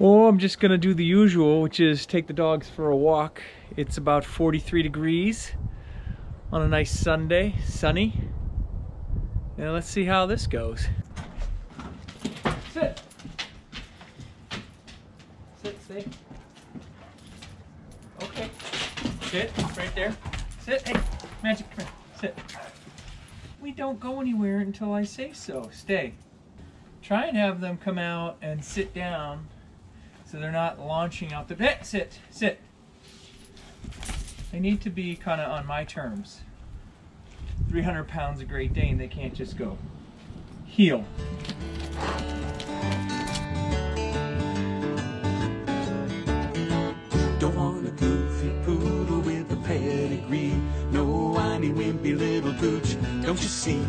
Oh, I'm just gonna do the usual, which is take the dogs for a walk. It's about 43 degrees on a nice Sunday, sunny. And let's see how this goes. Sit. Sit, stay. Okay. Sit, right there. Sit, hey, Magic, come here. Sit. We don't go anywhere until I say so. Stay. Try and have them come out and sit down so they're not launching out the pit. Sit, sit. They need to be kind of on my terms. 300 pounds of Great Dane, they can't just go. Heel. Don't want a goofy poodle with a pedigree. No whiny, wimpy little pooch. Don't you see?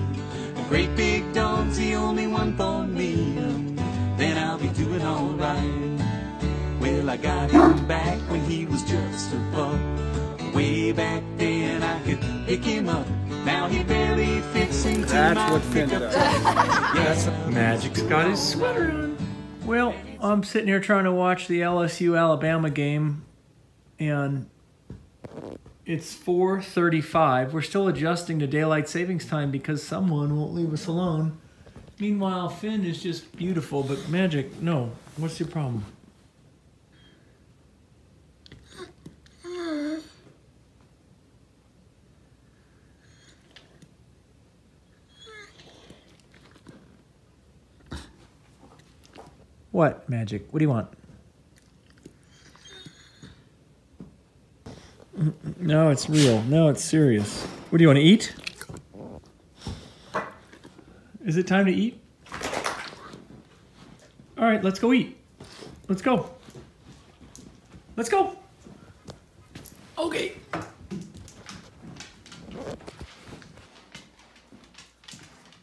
A great big dog's the only one for me. Got him back when he was just a pup. Way back then I could pick him up. Now he barely fits into That's my what Finn pickup does. truck. Yes, Magic's got his sweater on. Well, I'm sitting here trying to watch the LSU Alabama game, and it's 4:35. We're still adjusting to daylight savings time because someone won't leave us alone. Meanwhile, Finn is just beautiful, but Magic, no. What's your problem? What, Magic? What do you want? No, it's real. No, it's serious. What do you want to eat? Is it time to eat? All right, let's go eat. Let's go. Let's go. Okay.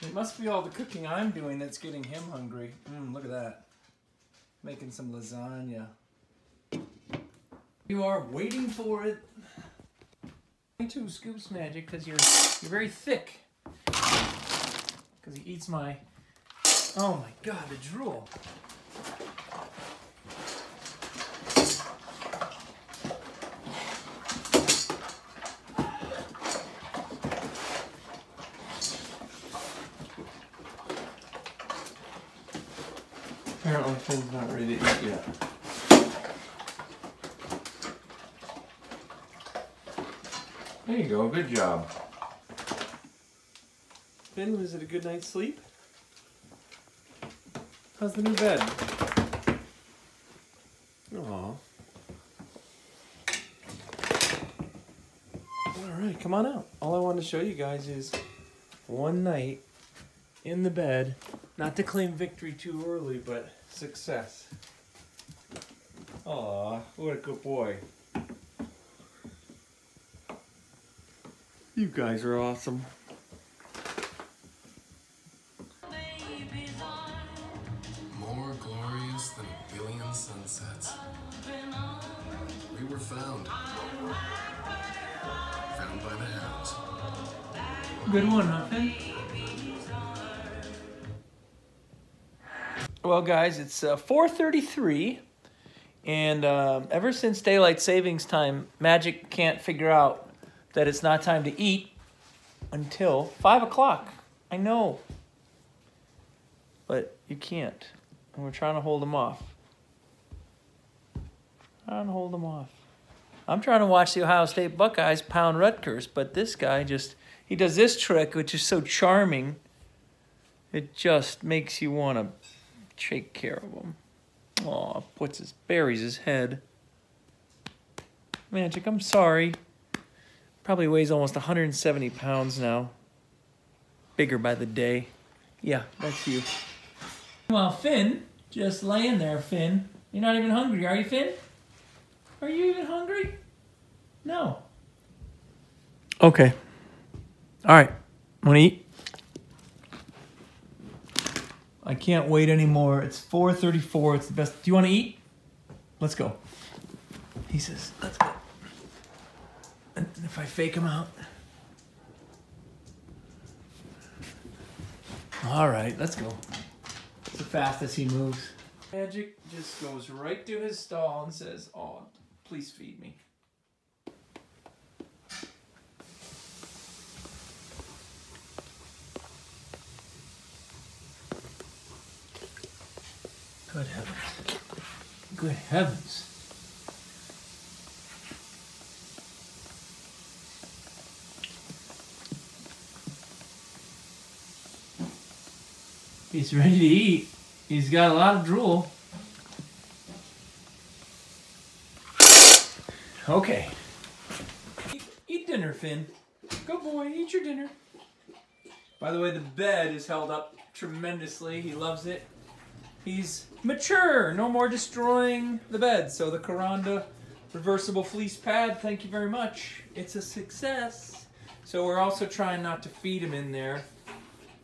It must be all the cooking I'm doing that's getting him hungry. Mm, look at that. Making some lasagna. You are waiting for it. Too, Scoops Magic, because you're you're very thick. Because he eats my. Oh my God, the drool. Apparently, Finn's not ready to eat yet. There you go. Good job. Finn, was it a good night's sleep? How's the new bed? Aw. All right, come on out. All I wanted to show you guys is one night in the bed. Not to claim victory too early, but success. Aw, what a good boy. You guys are awesome. More glorious than a billion sunsets. We were found. Found by the hounds. Good one, huh, Finn? Guys, it's uh, 4:33, and um, ever since daylight savings time, Magic can't figure out that it's not time to eat until five o'clock. I know, but you can't, and we're trying to hold them off. Trying to hold them off. I'm trying to watch the Ohio State Buckeyes pound Rutgers, but this guy just he does this trick, which is so charming. It just makes you want to take care of him. Aw, puts his buries his head. Magic, I'm sorry. Probably weighs almost 170 pounds now. Bigger by the day. Yeah, that's you. Well, Finn, just laying there, Finn. You're not even hungry, are you, Finn? Are you even hungry? No. Okay. All right. Want to eat? I can't wait anymore. It's 4:34. It's the best. Do you want to eat? Let's go. He says, "Let's go." And if I fake him out. All right, let's go. It's the fastest he moves. Magic just goes right to his stall and says, Oh, please feed me. Good heavens. Good heavens. He's ready to eat. He's got a lot of drool. Okay. Eat, eat dinner, Finn. Go boy, eat your dinner. By the way, the bed is held up tremendously. He loves it. He's mature. No more destroying the bed. So the Kuranda reversible fleece pad, thank you very much. It's a success. So we're also trying not to feed him in there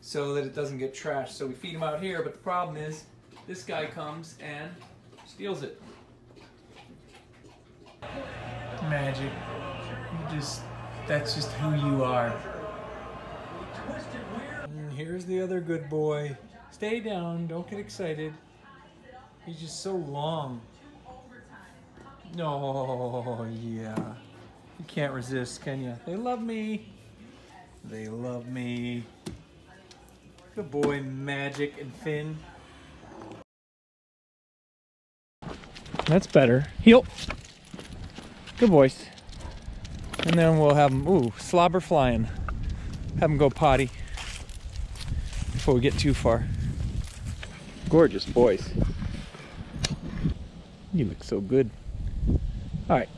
so that it doesn't get trashed. So we feed him out here, but the problem is this guy comes and steals it. Magic. You just, that's just who you are. And here's the other good boy. Stay down, don't get excited. He's just so long. No, yeah. You can't resist, can you? They love me. They love me. Good boy, Magic and Finn. That's better. Heel. Good boys. And then we'll have them, ooh, slobber flying. Have them go potty before we get too far. Gorgeous boys. You look so good. All right,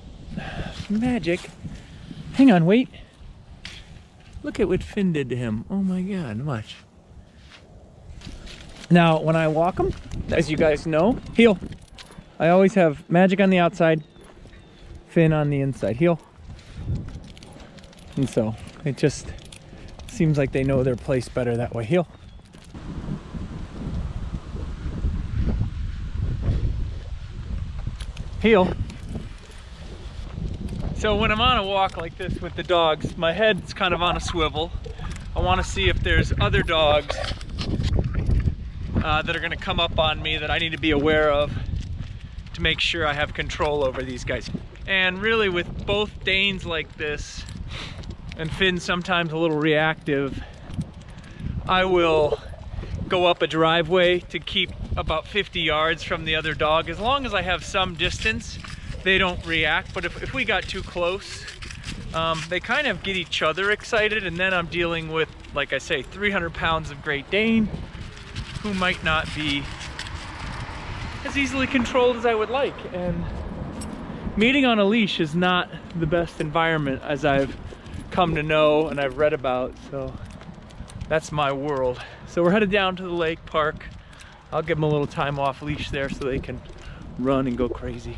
Magic. Hang on, wait. Look at what Finn did to him. Oh my God, watch. Now, when I walk them, as you guys know, heel. I always have Magic on the outside, Finn on the inside. Heel. And so it just seems like they know their place better that way. Heel. So when I'm on a walk like this with the dogs, my head's kind of on a swivel. I want to see if there's other dogs uh, that are going to come up on me that I need to be aware of to make sure I have control over these guys. And really with both Danes like this and Finn sometimes a little reactive, I will go up a driveway to keep about 50 yards from the other dog. As long as I have some distance, they don't react. But if, if we got too close, um, they kind of get each other excited. And then I'm dealing with, like I say, 300 pounds of Great Dane who might not be as easily controlled as I would like. And meeting on a leash is not the best environment as I've come to know and I've read about. So that's my world. So we're headed down to the lake park. I'll give them a little time off leash there so they can run and go crazy.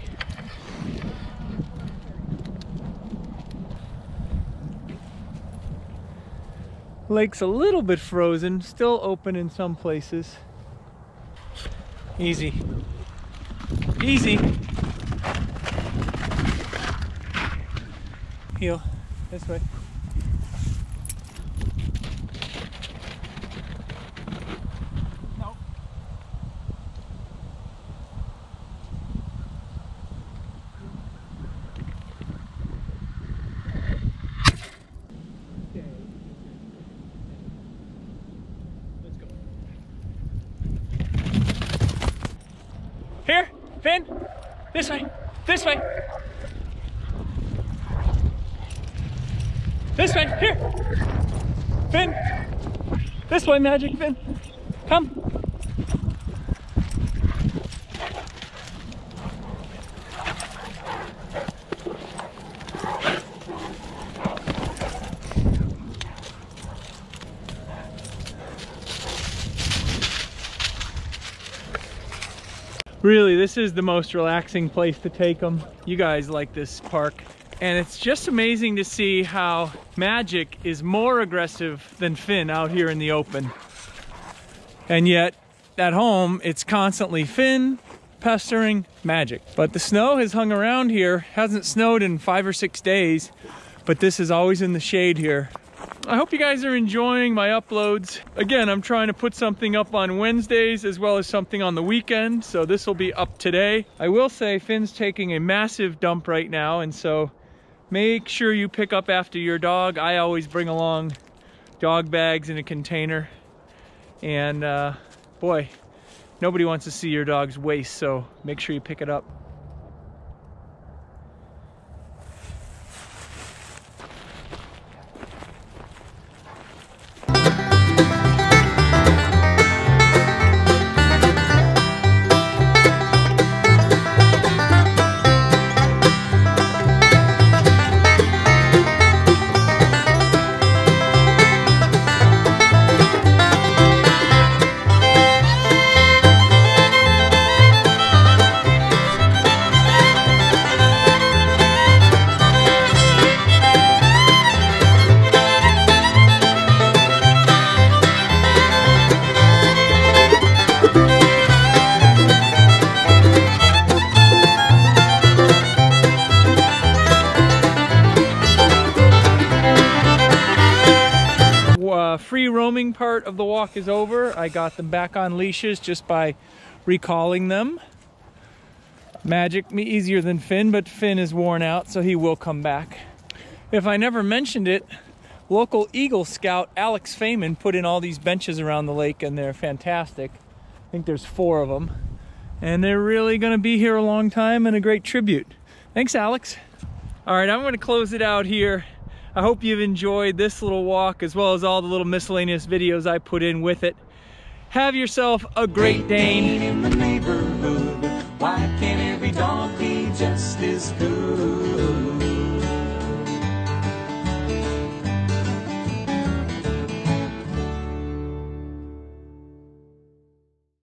Lake's a little bit frozen, still open in some places. Easy. Easy. Heel. This way. Here, Finn. This way. This way. This way. Here. Finn. This way, Magic Finn. Come. Really, this is the most relaxing place to take them. You guys like this park. And it's just amazing to see how Magic is more aggressive than Finn out here in the open. And yet, at home, it's constantly Finn pestering Magic. But the snow has hung around here. Hasn't snowed in five or six days, but this is always in the shade here. I hope you guys are enjoying my uploads. Again, I'm trying to put something up on Wednesdays as well as something on the weekend, so this will be up today. I will say Finn's taking a massive dump right now, and so make sure you pick up after your dog. I always bring along dog bags in a container, and uh, boy, nobody wants to see your dog's waste, so make sure you pick it up. Part of the walk is over. I got them back on leashes just by recalling them. Magic me easier than Finn, but Finn is worn out, so he will come back. If I never mentioned it, local Eagle Scout Alex Feynman put in all these benches around the lake, and they're fantastic. I think there's four of them, and they're really going to be here a long time and a great tribute. Thanks, Alex. All right, I'm going to close it out here. I hope you've enjoyed this little walk as well as all the little miscellaneous videos I put in with it. Have yourself a great Dane. in